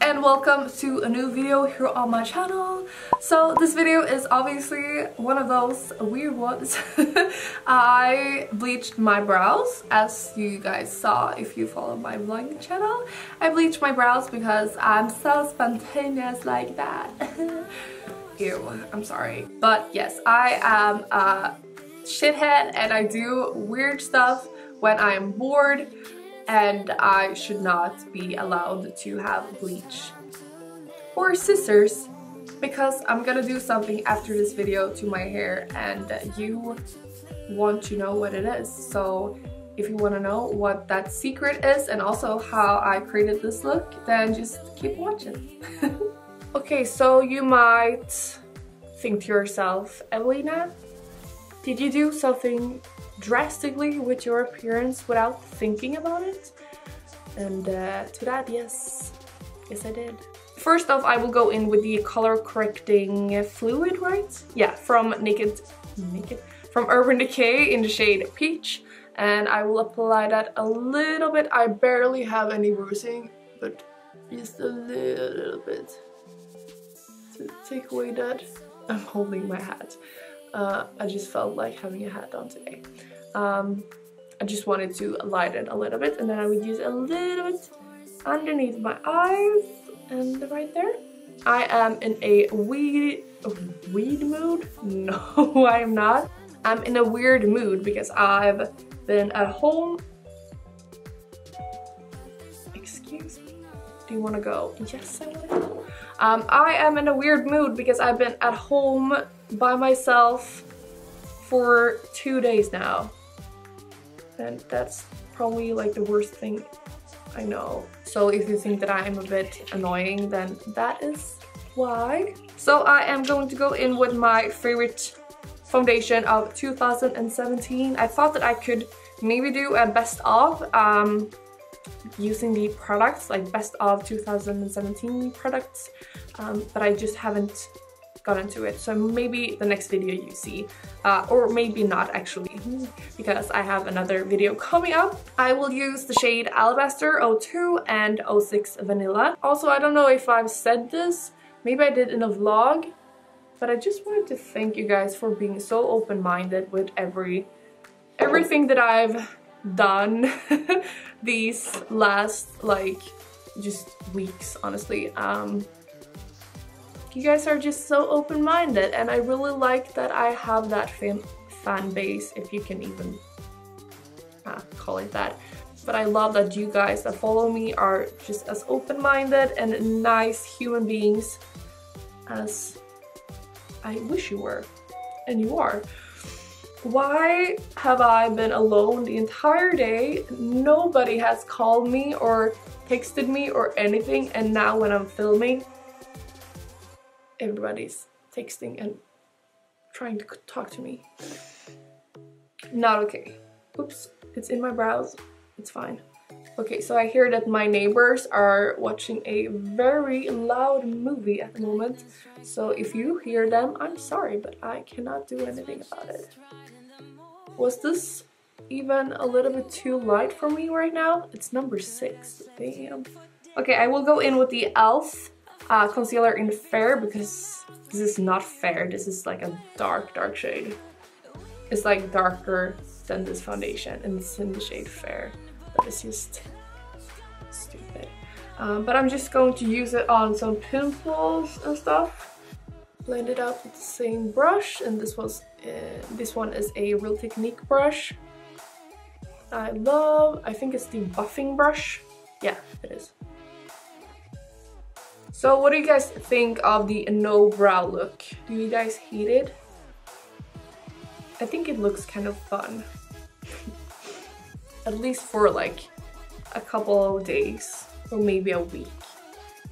and welcome to a new video here on my channel. So this video is obviously one of those weird ones. I bleached my brows as you guys saw if you follow my vlogging channel. I bleached my brows because I'm so spontaneous like that. Ew, I'm sorry. But yes, I am a shithead and I do weird stuff when I am bored and I should not be allowed to have bleach or scissors because I'm gonna do something after this video to my hair and you want to know what it is. So if you want to know what that secret is and also how I created this look, then just keep watching. okay, so you might think to yourself, Evelina, did you do something drastically with your appearance without thinking about it. And uh, to that, yes, yes I did. First off, I will go in with the color correcting fluid, right? Yeah, from Naked, Naked, from Urban Decay in the shade Peach. And I will apply that a little bit. I barely have any bruising, but just a little bit to take away that. I'm holding my hat. Uh, I just felt like having a hat on today. Um, I just wanted to lighten a little bit and then I would use a little bit underneath my eyes and right there. I am in a weed, weed mood? No, I am not. I'm in a weird mood because I've been at home. Excuse me. Do you want to go? Yes, I want to. Um, I am in a weird mood because I've been at home by myself for two days now and that's probably like the worst thing I know. So if you think that I am a bit annoying, then that is why. So I am going to go in with my favorite foundation of 2017. I thought that I could maybe do a best of um, using the products, like best of 2017 products, um, but I just haven't got into it. So maybe the next video you see, uh, or maybe not actually, because I have another video coming up. I will use the shade Alabaster 02 and 06 Vanilla. Also, I don't know if I've said this, maybe I did in a vlog, but I just wanted to thank you guys for being so open-minded with every everything that I've done these last like just weeks honestly um you guys are just so open-minded and I really like that I have that fan, fan base, if you can even uh, call it that. But I love that you guys that follow me are just as open-minded and nice human beings as I wish you were. And you are. Why have I been alone the entire day? Nobody has called me or texted me or anything and now when I'm filming everybody's texting and trying to talk to me. Not okay. Oops, it's in my brows. It's fine. Okay, so I hear that my neighbors are watching a very loud movie at the moment. So if you hear them, I'm sorry, but I cannot do anything about it. Was this even a little bit too light for me right now? It's number six, damn. Okay, I will go in with the e.l.f uh, concealer in Fair because this is not fair. This is like a dark, dark shade. It's like darker than this foundation and it's in the shade Fair. But it's just stupid. Um, but I'm just going to use it on some pimples and stuff. Blend it out with the same brush and this was uh, this one is a Real Technique brush. I love, I think it's the buffing brush. Yeah, it is. So what do you guys think of the no brow look? Do you guys hate it? I think it looks kind of fun. At least for like a couple of days or maybe a week.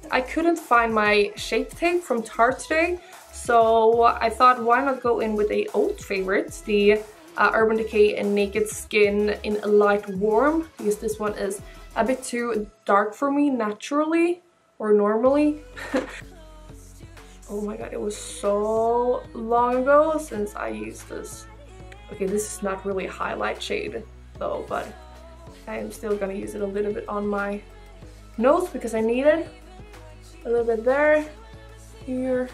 I couldn't find my shape tape from Tarte today, so I thought why not go in with a old favorite, the uh, Urban Decay and Naked Skin in a Light Warm, because this one is a bit too dark for me naturally or normally. oh my god, it was so long ago since I used this. Okay, this is not really a highlight shade though, but I am still gonna use it a little bit on my nose because I need it. a little bit there, here,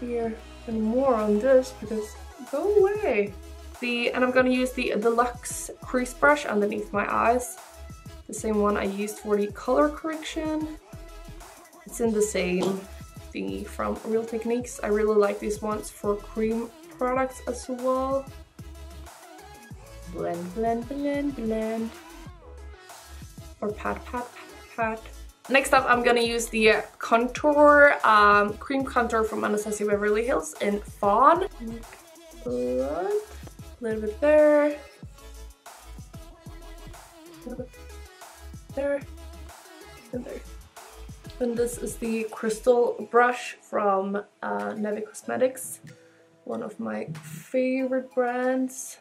here, and more on this because go away. The, and I'm gonna use the Deluxe crease brush underneath my eyes. The same one I used for the color correction. It's in the same thingy from Real Techniques. I really like these ones for cream products as well. Blend, blend, blend, blend. Or pat, pat, pat, pat. Next up, I'm gonna use the contour, um, cream contour from Anastasia Beverly Hills in Fawn. A little bit there. There. And there. And this is the crystal brush from uh, Neve Cosmetics. One of my favorite brands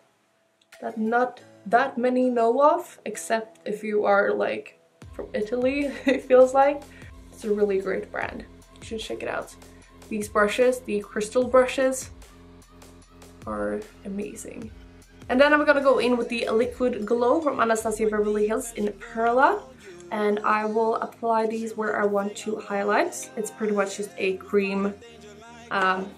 that not that many know of, except if you are like from Italy, it feels like. It's a really great brand. You should check it out. These brushes, the crystal brushes, are amazing. And then I'm gonna go in with the Liquid Glow from Anastasia Beverly Hills in Perla. And I will apply these where I want to highlight. It's pretty much just a cream um,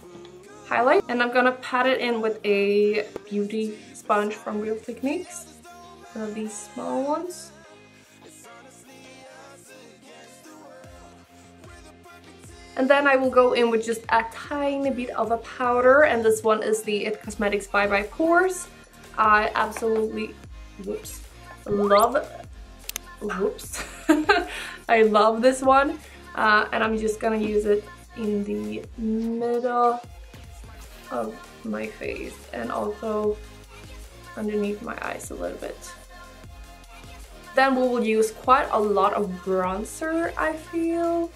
highlight. And I'm gonna pat it in with a beauty sponge from Real Techniques. One of these small ones. And then I will go in with just a tiny bit of a powder and this one is the IT Cosmetics Bye Bye Pores. I absolutely, whoops, love, whoops, I love this one uh, and I'm just gonna use it in the middle of my face and also underneath my eyes a little bit. Then we will use quite a lot of bronzer I feel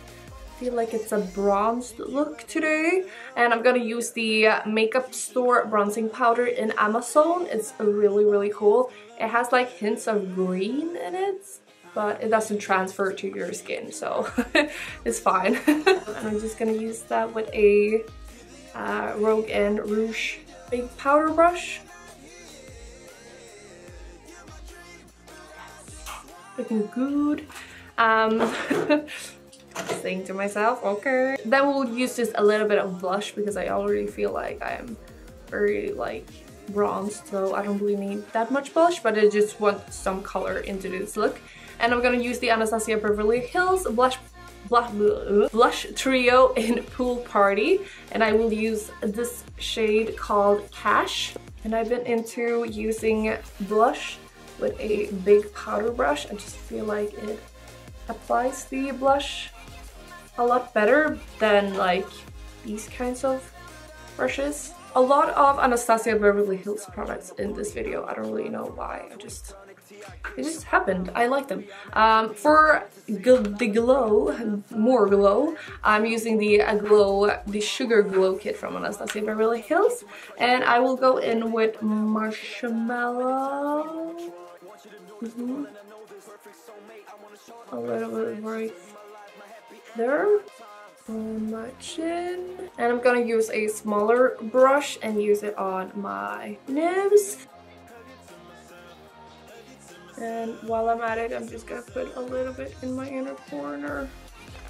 feel like it's a bronzed look today. And I'm gonna use the Makeup Store bronzing powder in Amazon. It's really, really cool. It has like hints of green in it, but it doesn't transfer to your skin, so it's fine. and I'm just gonna use that with a uh, Rogue and Rouge big powder brush. Looking good. Um, saying to myself, okay. Then we'll use just a little bit of blush because I already feel like I'm very like bronzed, so I don't really need that much blush, but I just want some color into this look. And I'm gonna use the Anastasia Beverly Hills blush blush, blush trio in Pool Party and I will use this shade called Cash and I've been into using blush with a big powder brush I just feel like it applies the blush a lot better than like these kinds of brushes. A lot of Anastasia Beverly Hills products in this video. I don't really know why. I just it just happened. I like them. Um, for the glow, more glow, I'm using the uh, glow, the sugar glow kit from Anastasia Beverly Hills, and I will go in with marshmallow. Mm -hmm. A little bit right there. And I'm gonna use a smaller brush and use it on my nibs. And while I'm at it I'm just gonna put a little bit in my inner corner.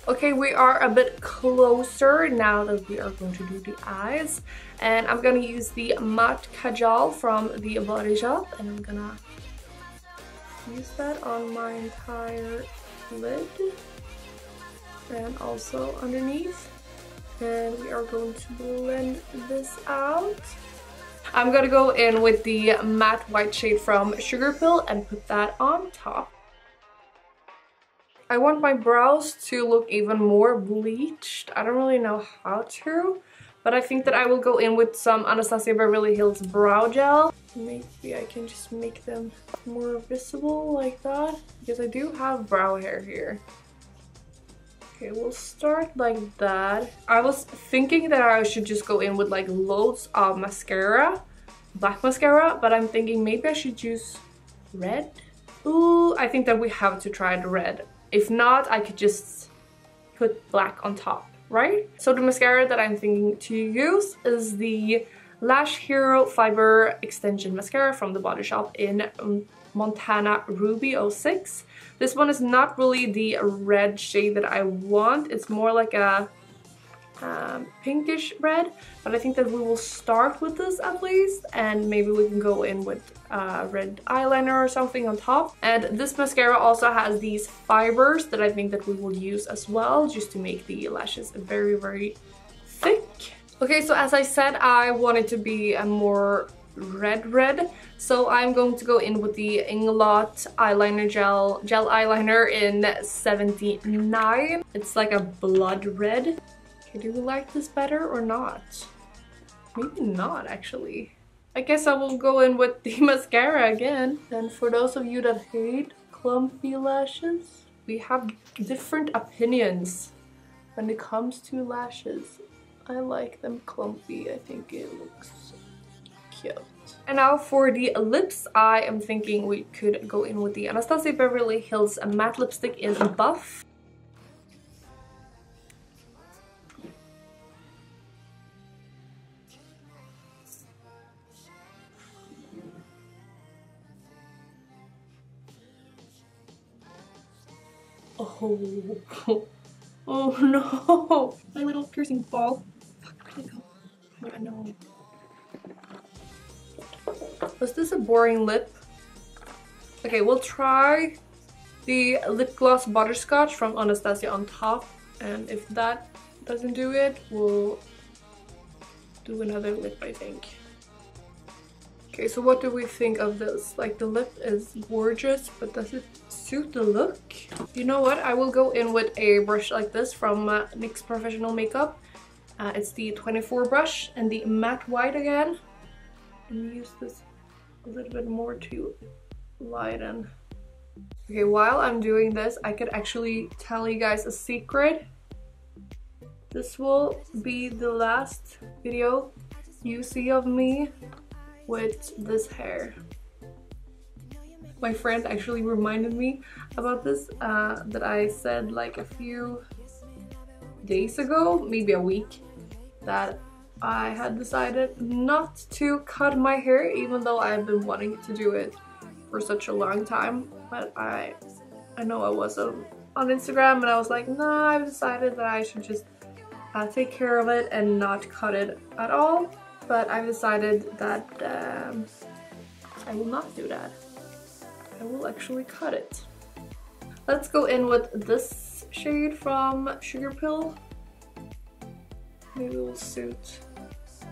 Okay we are a bit closer now that we are going to do the eyes. And I'm gonna use the matte kajal from the Body Shop. And I'm gonna use that on my entire lid and also underneath. And we are going to blend this out. I'm gonna go in with the matte white shade from Sugarpill and put that on top. I want my brows to look even more bleached. I don't really know how to but I think that I will go in with some Anastasia Beverly Hills brow gel. Maybe I can just make them more visible like that because I do have brow hair here Okay, we'll start like that. I was thinking that I should just go in with like loads of mascara, black mascara, but I'm thinking maybe I should use red. Ooh, I think that we have to try the red. If not, I could just put black on top, right? So the mascara that I'm thinking to use is the Lash Hero Fiber Extension Mascara from The Body Shop in Montana Ruby 06. This one is not really the red shade that I want. It's more like a um, pinkish red, but I think that we will start with this at least, and maybe we can go in with uh, red eyeliner or something on top. And this mascara also has these fibers that I think that we will use as well, just to make the lashes very, very thick. Okay, so as I said, I wanted to be a more red red, so I'm going to go in with the Inglot eyeliner gel, gel eyeliner in 79. It's like a blood red. Okay, do we like this better or not? Maybe not, actually. I guess I will go in with the mascara again. And for those of you that hate clumpy lashes, we have different opinions when it comes to lashes. I like them clumpy. I think it looks cute. And now for the lips, I am thinking we could go in with the Anastasia Beverly Hills matte lipstick in Buff. Oh, oh no! My little piercing ball. Fuck, where'd it go? Oh, no. Was this a boring lip? Okay, we'll try the lip gloss butterscotch from Anastasia on top. And if that doesn't do it, we'll do another lip, I think. Okay, so what do we think of this? Like the lip is gorgeous, but does it suit the look? You know what? I will go in with a brush like this from uh, NYX Professional Makeup. Uh, it's the 24 brush and the matte white again. And use this a little bit more to lighten. Okay, while I'm doing this, I could actually tell you guys a secret. This will be the last video you see of me with this hair. My friend actually reminded me about this uh, that I said like a few days ago, maybe a week, that I had decided not to cut my hair even though I've been wanting to do it for such a long time. But I, I know I wasn't on Instagram and I was like, nah, I've decided that I should just uh, take care of it and not cut it at all but I've decided that um, I will not do that. I will actually cut it. Let's go in with this shade from Sugarpill. Maybe will suit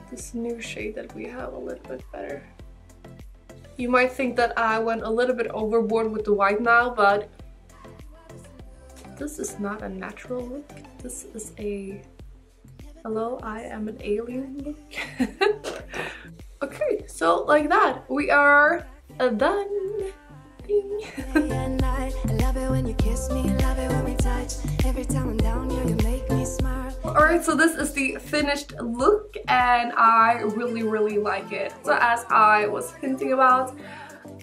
this new shade that we have a little bit better. You might think that I went a little bit overboard with the white now, but this is not a natural look. This is a hello, I am an alien look. okay, so like that, we are done. Alright, so this is the finished look and I really, really like it. So as I was hinting about,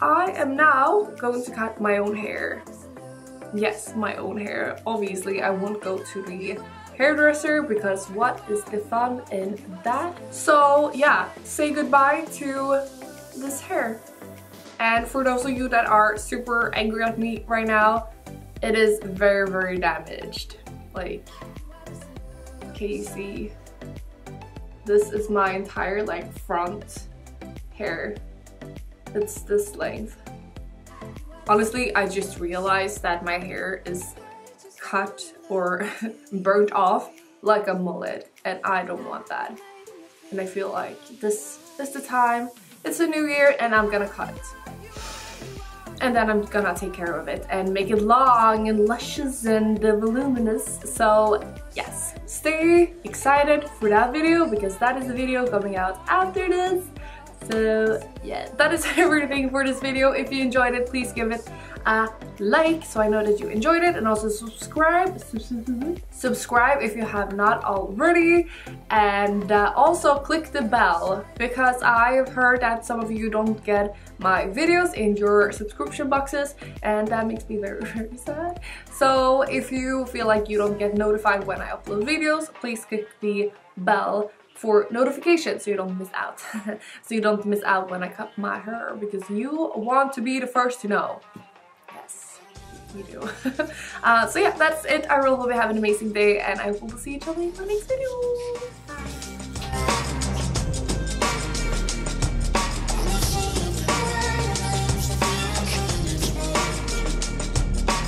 I am now going to cut my own hair. Yes, my own hair. Obviously, I won't go to the hairdresser because what is the fun in that? So yeah, say goodbye to this hair. And for those of you that are super angry at me right now, it is very, very damaged. Like, see? This is my entire like front hair. It's this length. Honestly, I just realized that my hair is cut or burnt off like a mullet and I don't want that. And I feel like this is the time, it's a new year and I'm gonna cut it. And then I'm gonna take care of it and make it long and luscious and voluminous. So yes, stay excited for that video because that is the video coming out after this. So yeah, that is everything for this video. If you enjoyed it, please give it a like so I know that you enjoyed it and also subscribe subscribe if you have not already and uh, also click the bell because I have heard that some of you don't get my videos in your subscription boxes and that makes me very very sad so if you feel like you don't get notified when I upload videos please click the bell for notifications so you don't miss out. so you don't miss out when I cut my hair because you want to be the first to know. Yes. you do. uh, so yeah, that's it. I really hope you have an amazing day and I will see each other in my next video.